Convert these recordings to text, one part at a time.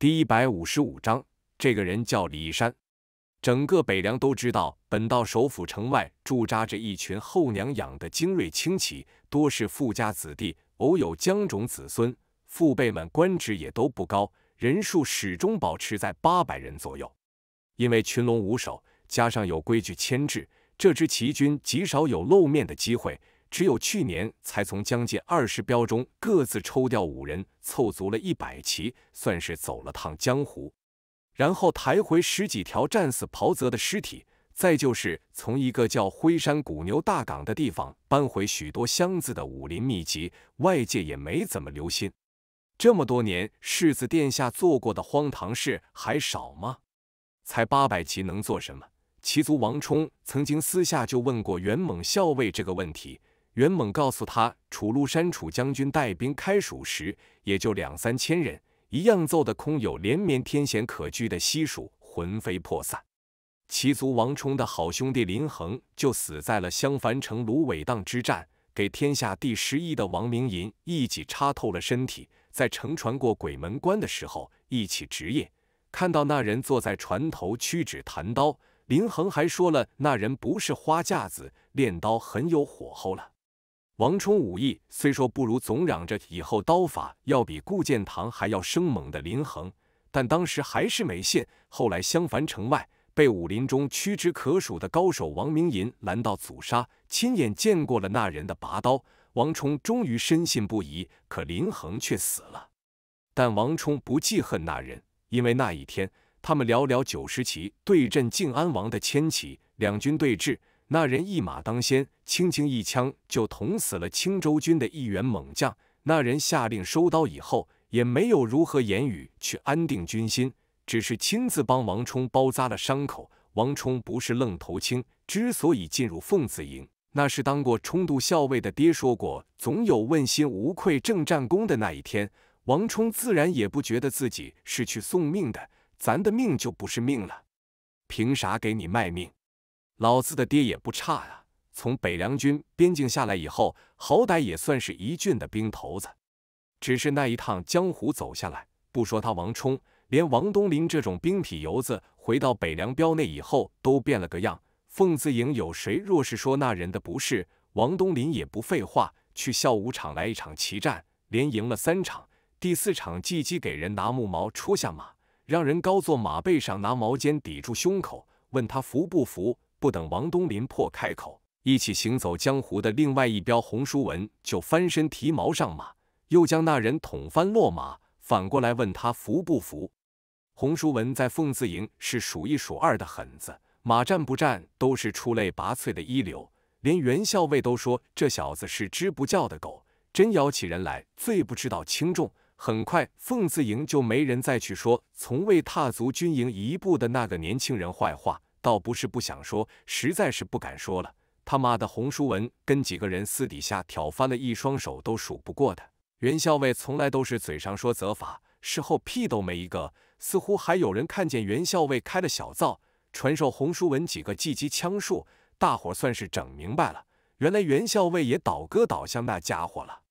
第一百五十五章，这个人叫李山。整个北凉都知道，本道首府城外驻扎着一群后娘养的精锐轻骑，多是富家子弟，偶有江种子孙。父辈们官职也都不高，人数始终保持在八百人左右。因为群龙无首，加上有规矩牵制，这支骑军极少有露面的机会。只有去年才从将近二十标中各自抽调五人，凑足了一百骑，算是走了趟江湖。然后抬回十几条战死袍泽的尸体，再就是从一个叫灰山古牛大港的地方搬回许多箱子的武林秘籍，外界也没怎么留心。这么多年，世子殿下做过的荒唐事还少吗？才八百骑能做什么？骑卒王冲曾经私下就问过元猛校尉这个问题。袁猛告诉他，楚禄山楚将军带兵开蜀时，也就两三千人，一样揍得空有连绵天险可居的西蜀魂飞魄散。齐族王冲的好兄弟林衡就死在了襄樊城芦苇荡之战，给天下第十一的王明银一戟插透了身体，在乘船过鬼门关的时候一起值夜，看到那人坐在船头屈指弹刀，林衡还说了那人不是花架子，练刀很有火候了。王冲武艺虽说不如总嚷着以后刀法要比顾建堂还要生猛的林恒，但当时还是没信。后来襄樊城外被武林中屈指可数的高手王明银拦到阻杀，亲眼见过了那人的拔刀，王冲终于深信不疑。可林恒却死了。但王冲不记恨那人，因为那一天他们寥寥九十骑对阵靖安王的千骑，两军对峙。那人一马当先，轻轻一枪就捅死了青州军的一员猛将。那人下令收刀以后，也没有如何言语去安定军心，只是亲自帮王冲包扎了伤口。王冲不是愣头青，之所以进入奉子营，那是当过冲度校尉的爹说过，总有问心无愧正战功的那一天。王冲自然也不觉得自己是去送命的，咱的命就不是命了，凭啥给你卖命？老子的爹也不差呀！从北凉军边境下来以后，好歹也算是一郡的兵头子。只是那一趟江湖走下来，不说他王冲，连王东林这种兵痞游子，回到北凉标内以后，都变了个样。凤子营有谁若是说那人的不是，王东林也不废话，去校武场来一场奇战，连赢了三场。第四场，季机给人拿木矛戳下马，让人高坐马背上，拿毛尖抵住胸口，问他服不服。不等王东林破开口，一起行走江湖的另外一彪洪叔文就翻身提矛上马，又将那人捅翻落马，反过来问他服不服。洪叔文在凤字营是数一数二的狠子，马战不战都是出类拔萃的一流，连袁校尉都说这小子是只不叫的狗，真咬起人来最不知道轻重。很快，凤字营就没人再去说从未踏足军营一步的那个年轻人坏话。倒不是不想说，实在是不敢说了。他妈的，洪书文跟几个人私底下挑翻了一双手都数不过的。袁校尉从来都是嘴上说责罚，事后屁都没一个。似乎还有人看见袁校尉开了小灶，传授洪书文几个技击枪术。大伙算是整明白了，原来袁校尉也倒戈倒向那家伙了。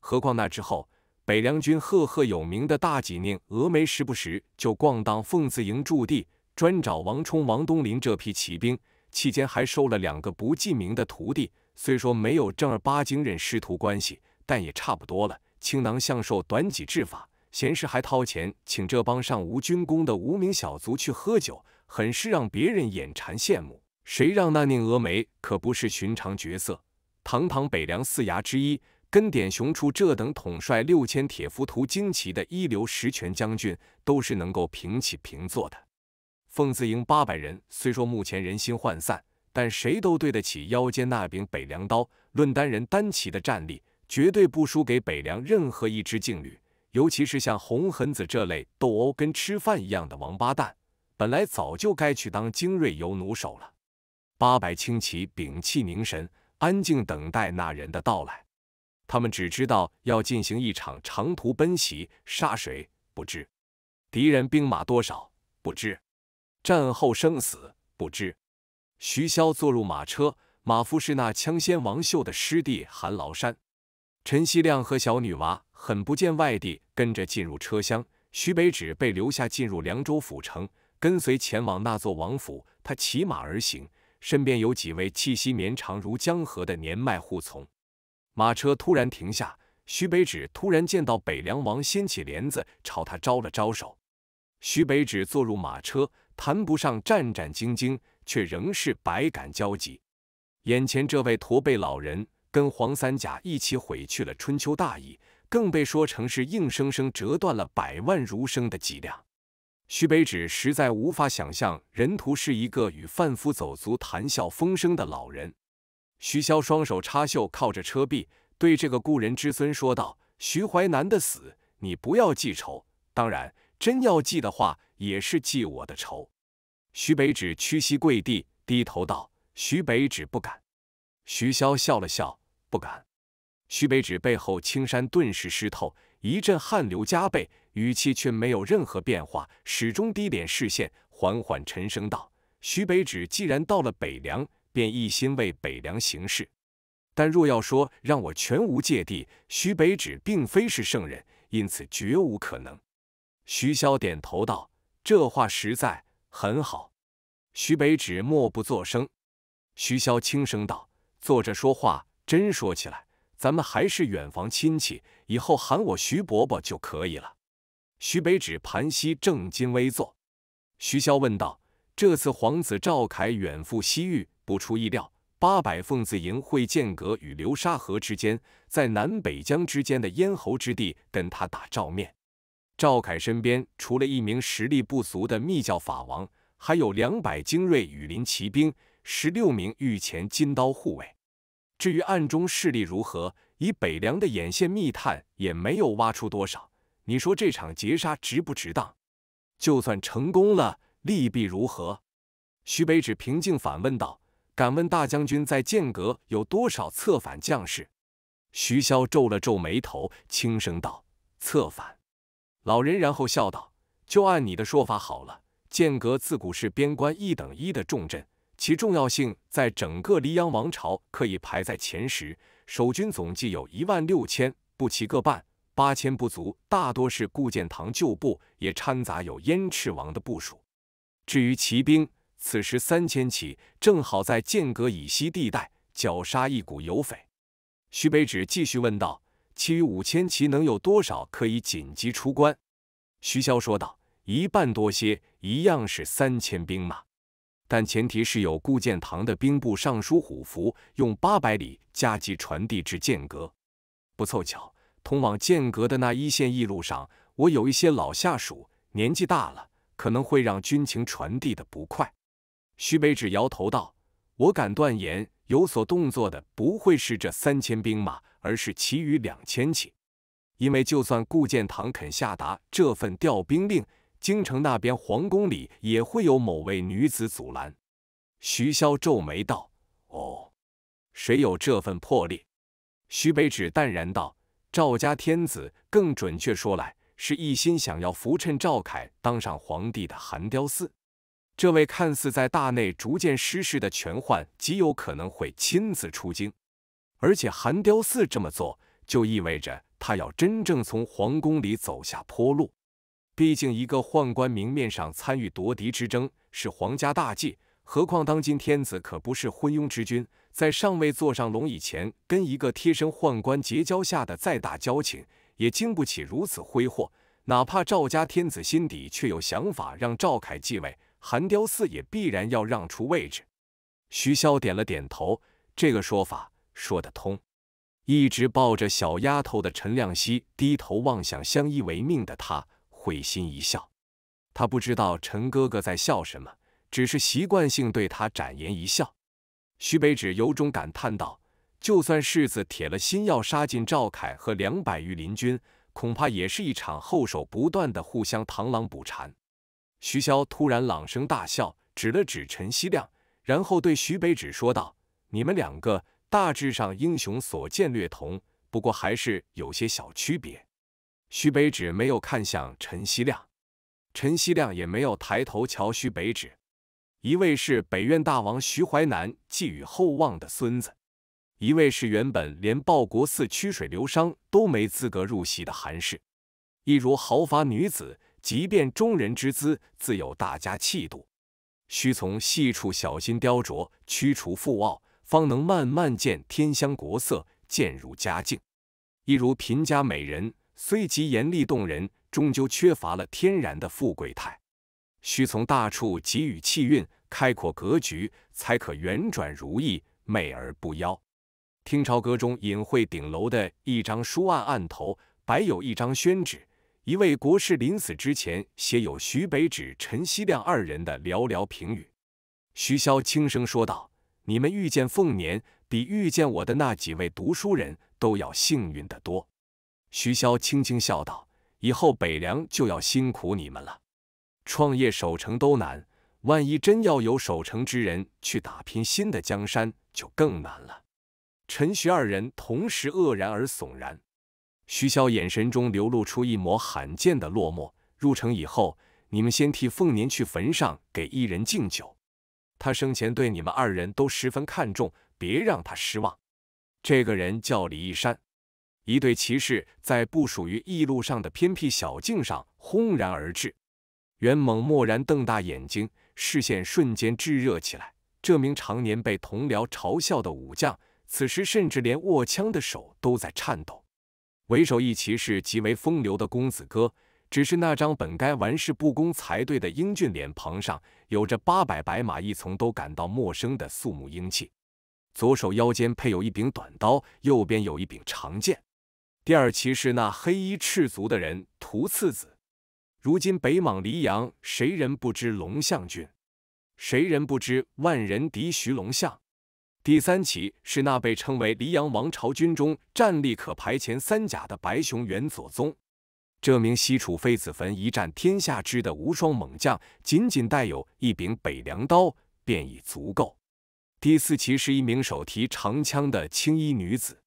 何况那之后，北凉军赫赫有名的大济宁峨眉时不时就逛荡凤字营驻地。专找王冲、王东林这批骑兵，期间还收了两个不记名的徒弟。虽说没有正儿八经认师徒关系，但也差不多了。倾囊相授，短戟制法，闲时还掏钱请这帮上无军功的无名小卒去喝酒，很是让别人眼馋羡慕。谁让那宁峨眉可不是寻常角色，堂堂北凉四衙之一，跟点雄出这等统帅六千铁浮屠精骑的一流实权将军，都是能够平起平坐的。凤字营八百人，虽说目前人心涣散，但谁都对得起腰间那柄北凉刀。论单人单骑的战力，绝对不输给北凉任何一支劲旅。尤其是像红痕子这类斗殴跟吃饭一样的王八蛋，本来早就该去当精锐游弩手了。八百轻骑屏气凝神，安静等待那人的到来。他们只知道要进行一场长途奔袭，杀谁不知，敌人兵马多少不知。战后生死不知。徐骁坐入马车，马夫是那枪仙王秀的师弟韩劳山。陈希亮和小女娃很不见外地，跟着进入车厢。徐北芷被留下进入凉州府城，跟随前往那座王府。他骑马而行，身边有几位气息绵长如江河的年迈护从。马车突然停下，徐北芷突然见到北凉王掀起帘子，朝他招了招手。徐北芷坐入马车，谈不上战战兢兢，却仍是百感交集。眼前这位驼背老人，跟黄三甲一起毁去了春秋大义，更被说成是硬生生折断了百万儒生的脊梁。徐北芷实在无法想象，任图是一个与贩夫走卒谈笑风生的老人。徐骁双手插袖，靠着车壁，对这个故人之孙说道：“徐淮南的死，你不要记仇。当然，真要记的话，也是记我的仇。”徐北芷屈膝跪地，低头道：“徐北芷不敢。”徐骁笑了笑：“不敢。”徐北芷背后青衫顿时湿透，一阵汗流浃背，语气却没有任何变化，始终低敛视线，缓缓沉声道：“徐北芷既然到了北凉。”便一心为北凉行事，但若要说让我全无芥蒂，徐北芷并非是圣人，因此绝无可能。徐骁点头道：“这话实在很好。”徐北芷默不作声。徐骁轻声道：“坐着说话，真说起来，咱们还是远房亲戚，以后喊我徐伯伯就可以了。”徐北芷盘膝正襟危坐。徐骁问道：“这次皇子赵凯远赴西域？”不出意料，八百凤子营会剑阁与流沙河之间，在南北疆之间的咽喉之地跟他打照面。赵凯身边除了一名实力不俗的密教法王，还有两百精锐羽林骑兵，十六名御前金刀护卫。至于暗中势力如何，以北凉的眼线密探也没有挖出多少。你说这场劫杀值不值当？就算成功了，利弊如何？徐北芷平静反问道。敢问大将军，在剑阁有多少策反将士？徐骁皱了皱眉头，轻声道：“策反。”老人然后笑道：“就按你的说法好了。剑阁自古是边关一等一的重镇，其重要性在整个黎阳王朝可以排在前十。守军总计有一万六千，步骑各半，八千不足，大多是顾建堂旧部，也掺杂有燕赤王的部署。至于骑兵，此时三千骑正好在剑阁以西地带绞杀一股游匪。徐北芷继续问道：“其余五千骑能有多少可以紧急出关？”徐骁说道：“一半多些，一样是三千兵马，但前提是有顾建堂的兵部尚书虎符，用八百里加急传递至剑阁。不凑巧，通往剑阁的那一线驿路上，我有一些老下属，年纪大了，可能会让军情传递的不快。”徐北芷摇头道：“我敢断言，有所动作的不会是这三千兵马，而是其余两千骑。因为就算顾建堂肯下达这份调兵令，京城那边皇宫里也会有某位女子阻拦。”徐骁皱眉道：“哦，谁有这份魄力？”徐北芷淡然道：“赵家天子，更准确说来，是一心想要扶衬赵凯当上皇帝的韩雕寺。”这位看似在大内逐渐失势的权宦，极有可能会亲自出京，而且韩雕寺这么做，就意味着他要真正从皇宫里走下坡路。毕竟，一个宦官明面上参与夺嫡之争是皇家大忌，何况当今天子可不是昏庸之君，在尚未坐上龙椅前，跟一个贴身宦官结交下的再大交情，也经不起如此挥霍。哪怕赵家天子心底却有想法让赵凯继位。韩雕寺也必然要让出位置。徐骁点了点头，这个说法说得通。一直抱着小丫头的陈亮熙低头望向相依为命的他，会心一笑。他不知道陈哥哥在笑什么，只是习惯性对他展颜一笑。徐北芷由衷感叹道：“就算世子铁了心要杀尽赵凯和两百余林军，恐怕也是一场后手不断的互相螳螂捕蝉。”徐骁突然朗声大笑，指了指陈希亮，然后对徐北芷说道：“你们两个大致上英雄所见略同，不过还是有些小区别。”徐北芷没有看向陈希亮，陈希亮也没有抬头瞧徐北芷。一位是北院大王徐淮南寄予厚望的孙子，一位是原本连报国寺曲水流觞都没资格入席的韩氏。一如毫发女子，即便中人之姿，自有大家气度。须从细处小心雕琢，驱除负傲，方能慢慢见天香国色，渐入佳境。一如贫家美人，虽极严厉动人，终究缺乏了天然的富贵态。须从大处给予气韵，开阔格局，才可圆转如意，美而不妖。听潮阁中隐晦顶楼的一张书案案头，摆有一张宣纸，一位国士临死之前写有徐北指、陈希亮二人的寥寥评语。徐骁轻声说道：“你们遇见凤年，比遇见我的那几位读书人都要幸运得多。”徐骁轻轻笑道：“以后北凉就要辛苦你们了。”创业守城都难，万一真要有守城之人去打拼新的江山，就更难了。陈徐二人同时愕然而悚然，徐骁眼神中流露出一抹罕见的落寞。入城以后，你们先替凤年去坟上给一人敬酒，他生前对你们二人都十分看重，别让他失望。这个人叫李义山。一队骑士在不属于驿路上的偏僻小径上轰然而至。袁猛蓦然瞪大眼睛，视线瞬间炙热起来。这名常年被同僚嘲笑的武将，此时甚至连握枪的手都在颤抖。为首一骑士极为风流的公子哥，只是那张本该玩世不恭才对的英俊脸庞上，有着八百白马一从都感到陌生的肃穆英气。左手腰间配有一柄短刀，右边有一柄长剑。第二骑士那黑衣赤足的人，屠次子。如今北莽黎阳，谁人不知龙象郡？谁人不知万人敌徐龙象？第三起是那被称为黎阳王朝军中战力可排前三甲的白熊元左宗。这名西楚妃子坟一战天下知的无双猛将，仅仅带有一柄北凉刀便已足够。第四旗是一名手提长枪的青衣女子。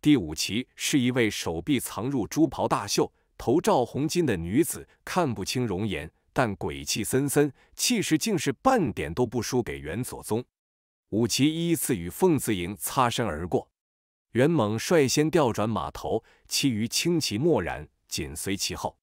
第五旗是一位手臂藏入珠袍大袖。头罩红巾的女子看不清容颜，但鬼气森森，气势竟是半点都不输给元左宗。武旗依次与凤字营擦身而过，元猛率先调转马头，其余轻骑默然紧随其后。